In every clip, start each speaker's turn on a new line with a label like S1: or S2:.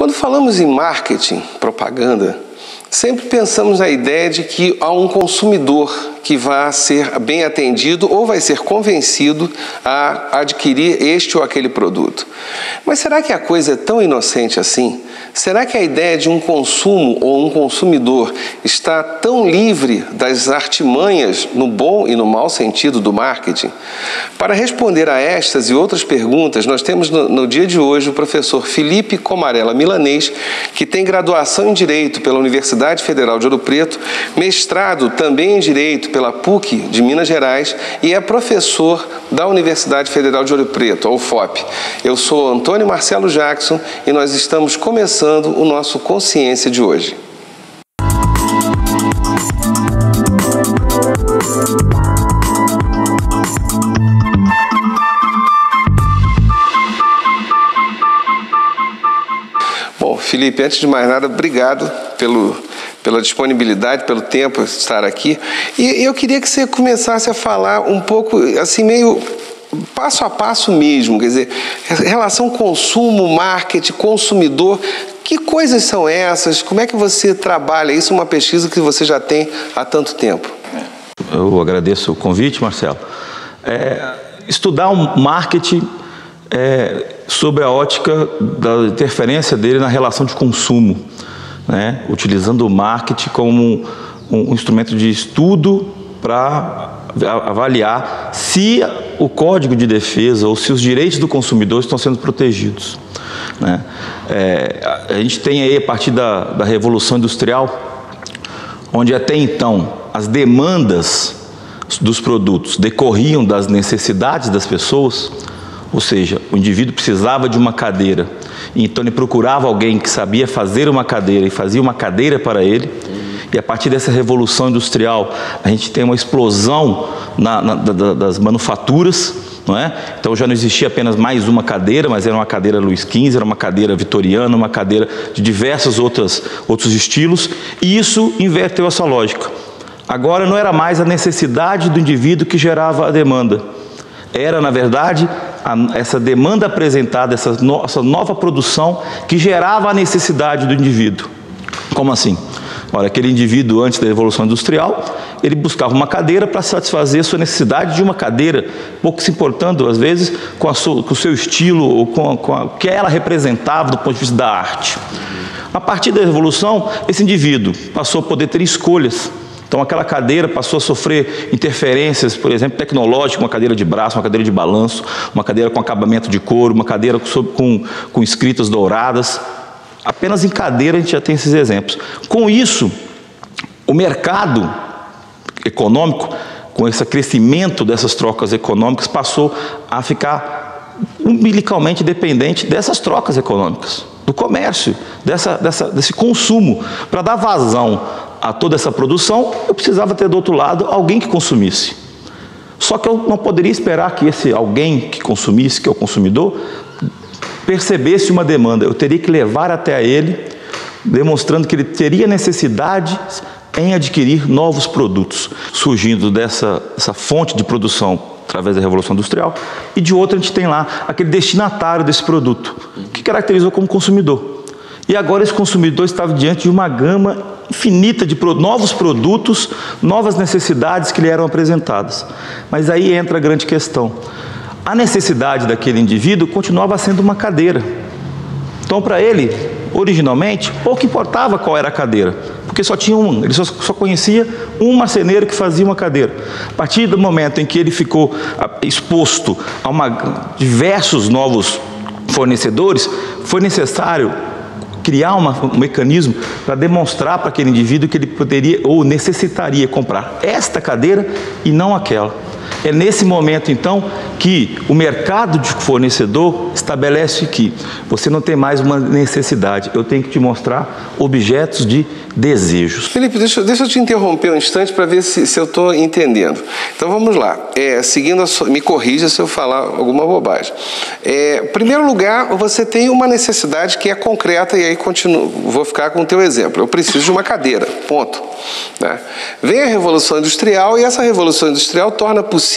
S1: Quando falamos em marketing, propaganda, sempre pensamos na ideia de que há um consumidor que vai ser bem atendido ou vai ser convencido a adquirir este ou aquele produto. Mas será que a coisa é tão inocente assim? Será que a ideia de um consumo ou um consumidor está tão livre das artimanhas, no bom e no mau sentido do marketing? Para responder a estas e outras perguntas, nós temos no, no dia de hoje o professor Felipe Comarela Milanês, que tem graduação em Direito pela Universidade Federal de Ouro Preto, mestrado também em Direito pela PUC de Minas Gerais e é professor da Universidade Federal de Ouro Preto, a UFOP. Eu sou Antônio Marcelo Jackson e nós estamos começando o nosso Consciência de hoje. Bom, Felipe, antes de mais nada, obrigado pelo pela disponibilidade, pelo tempo de estar aqui. E eu queria que você começasse a falar um pouco, assim, meio passo a passo mesmo, quer dizer, relação consumo, marketing, consumidor, que coisas são essas? Como é que você trabalha isso? Uma pesquisa que você já tem há tanto tempo.
S2: Eu agradeço o convite, Marcelo. É, estudar o marketing é, sob a ótica da interferência dele na relação de consumo né, utilizando o marketing como um, um instrumento de estudo para avaliar se o código de defesa ou se os direitos do consumidor estão sendo protegidos. Né? É, a gente tem aí, a partir da, da Revolução Industrial, onde até então as demandas dos produtos decorriam das necessidades das pessoas, ou seja, o indivíduo precisava de uma cadeira então ele procurava alguém que sabia fazer uma cadeira e fazia uma cadeira para ele. E a partir dessa revolução industrial, a gente tem uma explosão na, na, da, das manufaturas, não é? Então já não existia apenas mais uma cadeira, mas era uma cadeira Luiz XV, era uma cadeira vitoriana, uma cadeira de diversos outros outros estilos, e isso inverteu essa lógica. Agora não era mais a necessidade do indivíduo que gerava a demanda, era, na verdade, a, essa demanda apresentada, essa, no, essa nova produção que gerava a necessidade do indivíduo. Como assim? Olha, aquele indivíduo antes da Revolução Industrial, ele buscava uma cadeira para satisfazer a sua necessidade de uma cadeira, pouco se importando, às vezes, com, sua, com o seu estilo ou com, com a, o que ela representava do ponto de vista da arte. A partir da Revolução, esse indivíduo passou a poder ter escolhas. Então, aquela cadeira passou a sofrer interferências, por exemplo, tecnológicas, uma cadeira de braço, uma cadeira de balanço, uma cadeira com acabamento de couro, uma cadeira com, com escritas douradas. Apenas em cadeira a gente já tem esses exemplos. Com isso, o mercado econômico, com esse crescimento dessas trocas econômicas, passou a ficar umbilicalmente dependente dessas trocas econômicas, do comércio, dessa, dessa, desse consumo, para dar vazão a toda essa produção, eu precisava ter do outro lado alguém que consumisse. Só que eu não poderia esperar que esse alguém que consumisse, que é o consumidor, percebesse uma demanda. Eu teria que levar até ele, demonstrando que ele teria necessidade em adquirir novos produtos, surgindo dessa essa fonte de produção através da Revolução Industrial, e de outra a gente tem lá aquele destinatário desse produto, que caracterizou como consumidor. E agora esse consumidor estava diante de uma gama infinita de novos produtos, novas necessidades que lhe eram apresentadas. Mas aí entra a grande questão. A necessidade daquele indivíduo continuava sendo uma cadeira. Então, para ele, originalmente, pouco importava qual era a cadeira, porque só tinha um, ele só, só, conhecia um marceneiro que fazia uma cadeira. A partir do momento em que ele ficou ah, exposto a uma, diversos novos fornecedores, foi necessário criar uma, um mecanismo para demonstrar para aquele indivíduo que ele poderia ou necessitaria comprar esta cadeira e não aquela. É nesse momento, então, que o mercado de fornecedor estabelece que você não tem mais uma necessidade, eu tenho que te mostrar objetos de desejos.
S1: Felipe, deixa, deixa eu te interromper um instante para ver se, se eu estou entendendo. Então vamos lá. É, seguindo me corrija se eu falar alguma bobagem. É, primeiro lugar, você tem uma necessidade que é concreta e aí continuo, vou ficar com o teu exemplo. Eu preciso de uma cadeira, ponto. Né? Vem a Revolução Industrial e essa Revolução Industrial torna possível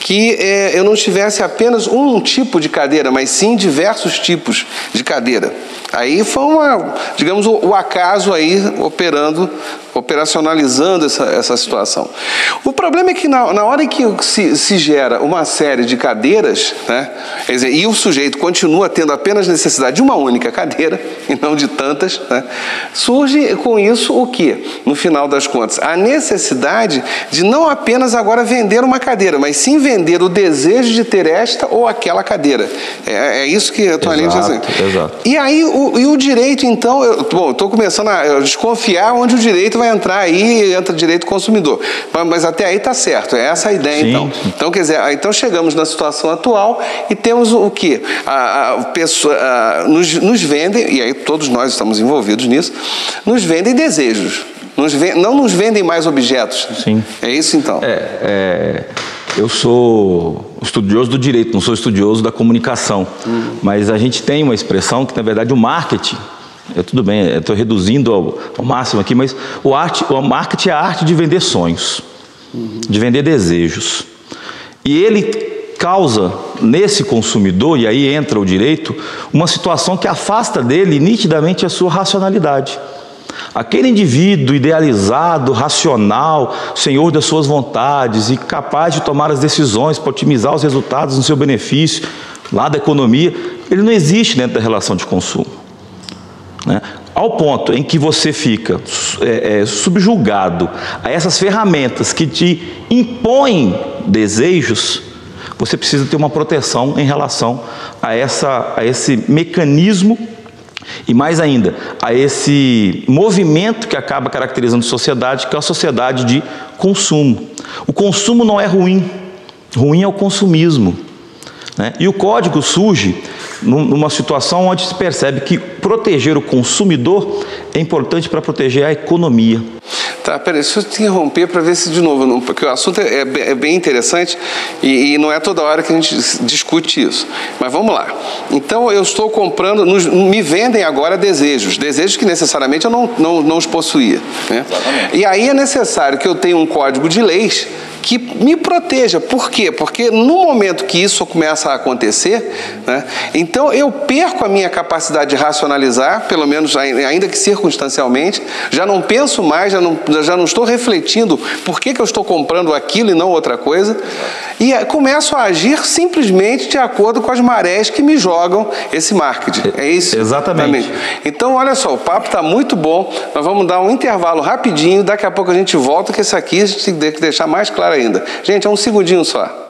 S1: que é, eu não tivesse apenas um tipo de cadeira, mas sim diversos tipos de cadeira. Aí foi uma, digamos, o, o acaso aí operando, operacionalizando essa, essa situação. O problema é que na, na hora em que se, se, gera uma série de cadeiras, né, dizer, e o sujeito continua tendo apenas necessidade de uma única cadeira, e não de tantas, né, surge com isso o que? No final das contas, a necessidade de não apenas agora vender uma cadeira, mas sim vender o desejo de ter esta ou aquela cadeira. É, é isso que a tua linha diz assim. Exato. E aí o, e o direito, então, eu, bom, estou começando a desconfiar onde o direito vai entrar aí, entra direito consumidor. Mas, mas até aí está certo, é essa a ideia, Sim. então. Então, quer dizer, então chegamos na situação atual e temos o quê? A, a pessoa, a, nos, nos vendem, e aí todos nós estamos envolvidos nisso, nos vendem desejos. Nos, não nos vendem mais objetos.
S2: Sim.
S1: É isso então?
S2: É, é, eu sou estudioso do direito, não sou estudioso da comunicação. Uhum. Mas a gente tem uma expressão que, na verdade, o marketing. Eu, tudo bem, estou reduzindo ao, ao, máximo aqui, mas o, arte, o marketing é a arte de vender sonhos, uhum. de vender desejos. E ele causa nesse consumidor, e aí entra o direito, uma situação que afasta dele nitidamente a sua racionalidade. Aquele indivíduo idealizado, racional, senhor das suas vontades e capaz de tomar as decisões para otimizar os resultados no seu benefício, lá da economia, ele não existe dentro da relação de consumo. Né? Ao ponto em que você fica é, é, subjugado a essas ferramentas que te impõem desejos, você precisa ter uma proteção em relação a, essa, a esse mecanismo e mais ainda, a esse movimento que acaba caracterizando a sociedade, que é a sociedade de consumo. O consumo não é ruim, ruim é o consumismo. Né? E o código surge numa situação onde se percebe que proteger o consumidor é importante para proteger a economia.
S1: Tá, peraí, deixa eu te interromper para ver se de novo, porque o assunto é, é bem interessante e, e, não é toda hora que a gente discute isso. Mas vamos lá. Então eu estou comprando, nos, me vendem agora desejos, desejos que necessariamente eu não, não, não os possuía. Né? E aí é necessário que eu tenha um código de leis que me proteja. Por quê? Porque no momento que isso começa a acontecer, né, então eu perco a minha capacidade de racionalizar, pelo menos ainda que circunstancialmente, já não penso mais, já não, já não estou refletindo por que, que eu estou comprando aquilo e não outra coisa, e começo a agir simplesmente de acordo com as marés que me jogam esse marketing. É isso?
S2: Exatamente.
S1: Então, olha só, o papo está muito bom. Nós vamos dar um intervalo rapidinho, daqui a pouco a gente volta, que esse aqui a gente tem que deixar mais claro ainda. Gente, é um segundinho só.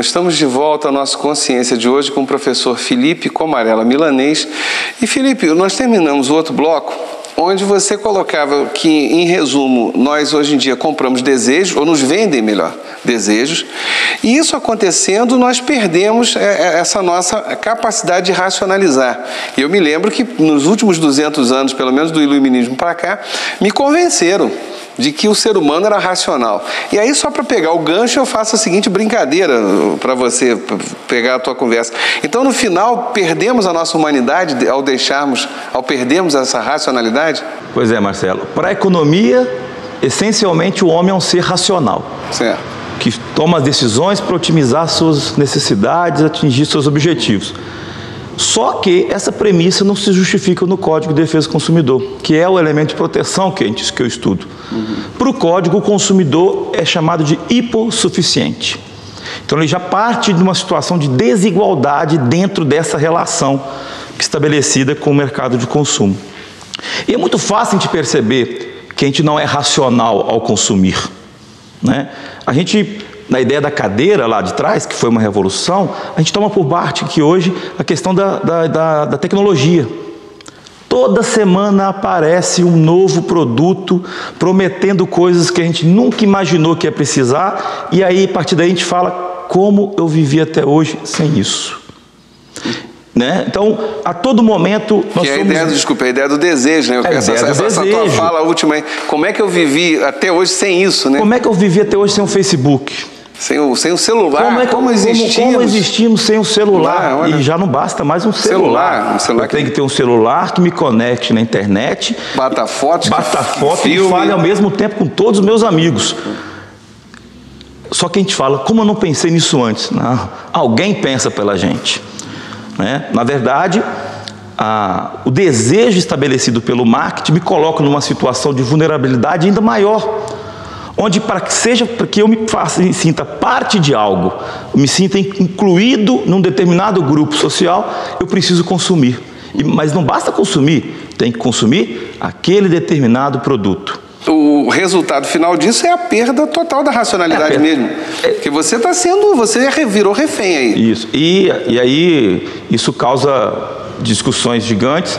S1: Estamos de volta à nossa consciência de hoje com o professor Felipe Comarela Milanês. E Felipe, nós terminamos o outro bloco onde você colocava que, em resumo, nós hoje em dia compramos desejos, ou nos vendem melhor, desejos, e isso acontecendo, nós perdemos é, é, essa nossa capacidade de racionalizar. Eu me lembro que nos últimos 200 anos, pelo menos do iluminismo para cá, me convenceram de que o ser humano era racional. E aí, só para pegar o gancho, eu faço a seguinte brincadeira para você pegar a tua conversa. Então, no final, perdemos a nossa humanidade ao deixarmos, ao perdermos essa racionalidade?
S2: Pois é, Marcelo. Para a economia, essencialmente o homem é um ser racional.
S1: Certo.
S2: Que toma as decisões para otimizar suas necessidades, atingir seus objetivos. Só que essa premissa não se justifica no Código de Defesa do Consumidor, que é o elemento de proteção que, gente, que eu estudo. Uhum. Para o Código, o consumidor é chamado de hipossuficiente. Então ele já parte de uma situação de desigualdade dentro dessa relação estabelecida com o mercado de consumo. E é muito fácil a gente perceber que a gente não é racional ao consumir. Né? A gente na ideia da cadeira lá de trás, que foi uma revolução, a gente toma por parte que hoje a questão da, da, da, da tecnologia. Toda semana aparece um novo produto prometendo coisas que a gente nunca imaginou que ia precisar, e aí a partir daí a gente fala como eu vivi até hoje sem isso. Né? Então, a todo momento.
S1: Nós que é a ideia, do, desculpa, a ideia do desejo, né?
S2: É essa, essa, essa desejo. tua
S1: fala última aí. Como é que eu vivi até hoje sem isso, né?
S2: Como é que eu vivi até hoje sem o Facebook?
S1: Sem o, sem o celular,
S2: como, é que, como, existimos? Como, como existimos sem o celular? e já não basta mais um celular. celular, um celular que... Tem que ter um celular que me conecte na internet.
S1: Bata fotos.
S2: Bata foto e fale ao mesmo tempo com todos os meus amigos. Só que a gente fala, como eu não pensei nisso antes? Não, alguém pensa pela gente. Né? Na verdade, a, o desejo estabelecido pelo marketing me coloca numa situação de vulnerabilidade ainda maior onde para que seja para que eu me faça me sinta parte de algo, me sinta incluído num determinado grupo social, eu preciso consumir. E, mas não basta consumir, tem que consumir aquele determinado produto.
S1: O resultado final disso é a perda total da racionalidade é mesmo. É... Que você está sendo, você virou refém aí.
S2: Isso. E, e aí isso causa discussões gigantes.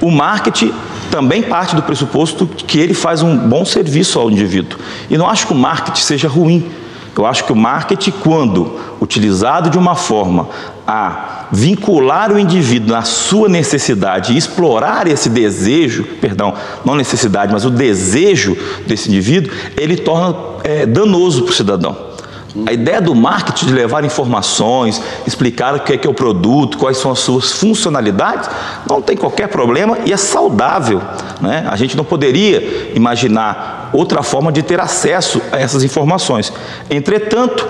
S2: O marketing também parte do pressuposto que ele faz um bom serviço ao indivíduo. E não acho que o marketing seja ruim. Eu acho que o marketing, quando utilizado de uma forma a vincular o indivíduo na sua necessidade e explorar esse desejo, perdão, não necessidade, mas o desejo desse indivíduo, ele torna é, danoso para o cidadão. A ideia do marketing de levar informações, explicar o que é, que é o produto, quais são as suas funcionalidades, não tem qualquer problema e é saudável. Né? A gente não poderia imaginar outra forma de ter acesso a essas informações. Entretanto,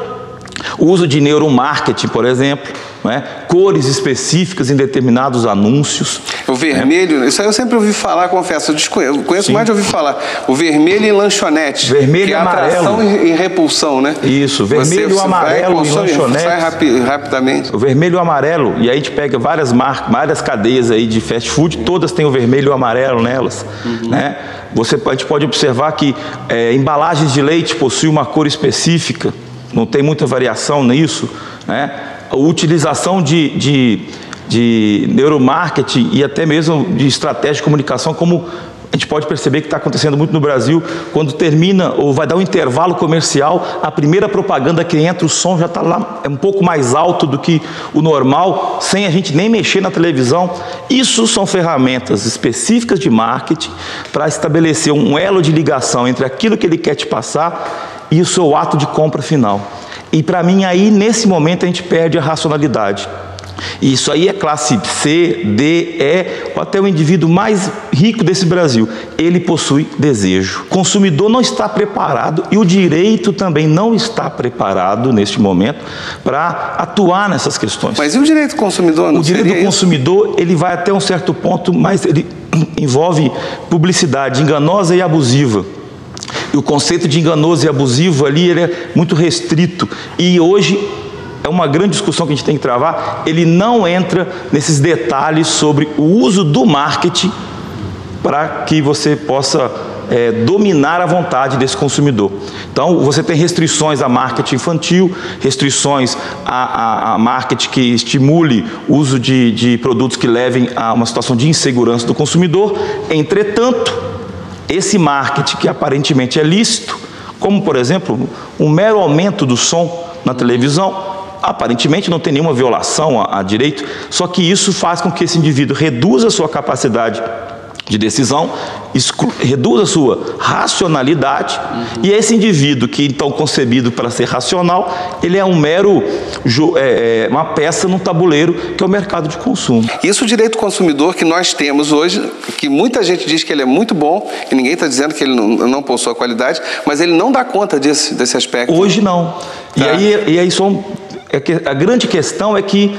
S2: o uso de neuromarketing, por exemplo, é? cores específicas em determinados anúncios.
S1: O vermelho, é. isso aí eu sempre ouvi falar, confesso, eu desconheço, conheço Sim. mais de ouvir falar. O vermelho em lanchonete.
S2: Vermelho
S1: que
S2: é atração
S1: e repulsão, né?
S2: Isso, vermelho e amarelo em lanchonete.
S1: Sai rapi, rapidamente.
S2: O vermelho e o amarelo, e aí a gente pega várias marcas, várias cadeias aí de fast food, todas têm o vermelho e o amarelo nelas, uhum. né? Você, a gente pode observar que é, embalagens de leite possuem uma cor específica, não tem muita variação nisso, né? a utilização de, de, de neuromarketing e até mesmo de estratégia de comunicação, como a gente pode perceber que está acontecendo muito no Brasil, quando termina ou vai dar um intervalo comercial, a primeira propaganda que entra, o som já está lá, é um pouco mais alto do que o normal, sem a gente nem mexer na televisão. Isso são ferramentas específicas de marketing para estabelecer um elo de ligação entre aquilo que ele quer te passar e o seu ato de compra final. E para mim, aí, nesse momento, a gente perde a racionalidade. Isso aí é classe C, D, E, ou até o indivíduo mais rico desse Brasil. Ele possui desejo. O consumidor não está preparado e o direito também não está preparado neste momento para atuar nessas questões.
S1: Mas e o direito do consumidor?
S2: Não o direito do consumidor isso? ele vai até um certo ponto, mas ele envolve publicidade enganosa e abusiva. O conceito de enganoso e abusivo ali ele é muito restrito. E hoje é uma grande discussão que a gente tem que travar. Ele não entra nesses detalhes sobre o uso do marketing para que você possa é, dominar a vontade desse consumidor. Então, você tem restrições a marketing infantil, restrições a, a, a marketing que estimule o uso de, de produtos que levem a uma situação de insegurança do consumidor. Entretanto, esse marketing que aparentemente é lícito, como por exemplo, um mero aumento do som na televisão, aparentemente não tem nenhuma violação a, a direito, só que isso faz com que esse indivíduo reduza a sua capacidade de decisão, reduz a sua racionalidade, uhum. e esse indivíduo que então concebido para ser racional, ele é um mero é, é, uma peça no tabuleiro que é o mercado de consumo.
S1: Isso o direito consumidor que nós temos hoje, que muita gente diz que ele é muito bom, e ninguém está dizendo que ele não, não possui a qualidade, mas ele não dá conta desse, desse aspecto.
S2: Hoje não. Tá. E aí, e aí só, é que, a grande questão é que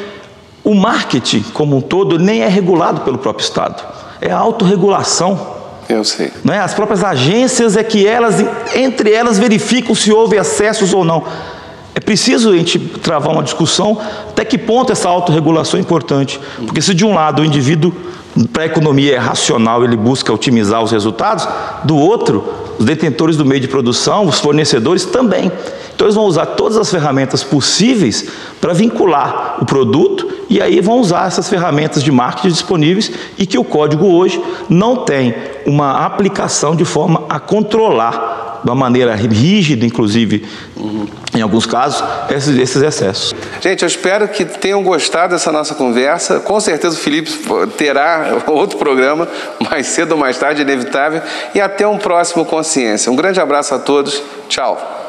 S2: o marketing como um todo nem é regulado pelo próprio Estado é a autorregulação.
S1: Eu sei.
S2: Não é? As próprias agências é que elas, entre elas, verificam se houve acessos ou não. É preciso a gente travar uma discussão até que ponto essa autorregulação é importante. Porque se de um lado o indivíduo, para a economia é racional, ele busca otimizar os resultados, do outro, os detentores do meio de produção, os fornecedores também. Então eles vão usar todas as ferramentas possíveis para vincular o produto e aí vão usar essas ferramentas de marketing disponíveis e que o código hoje não tem uma aplicação de forma a controlar de uma maneira rígida, inclusive, em alguns casos, esses, esses, excessos.
S1: Gente, eu espero que tenham gostado dessa nossa conversa. Com certeza o Felipe terá outro programa, mais cedo ou mais tarde, inevitável. E até um próximo Consciência. Um grande abraço a todos. Tchau.